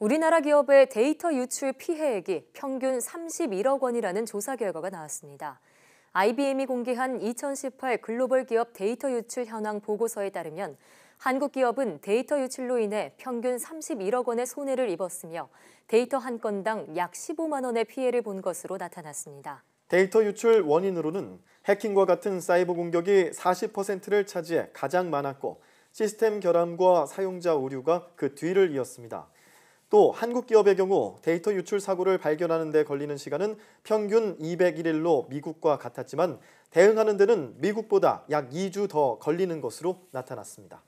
우리나라 기업의 데이터 유출 피해액이 평균 31억 원이라는 조사 결과가 나왔습니다. IBM이 공개한 2018 글로벌 기업 데이터 유출 현황 보고서에 따르면 한국 기업은 데이터 유출로 인해 평균 31억 원의 손해를 입었으며 데이터 한 건당 약 15만 원의 피해를 본 것으로 나타났습니다. 데이터 유출 원인으로는 해킹과 같은 사이버 공격이 40%를 차지해 가장 많았고 시스템 결함과 사용자 오류가 그 뒤를 이었습니다. 또 한국 기업의 경우 데이터 유출 사고를 발견하는 데 걸리는 시간은 평균 201일로 미국과 같았지만 대응하는 데는 미국보다 약 2주 더 걸리는 것으로 나타났습니다.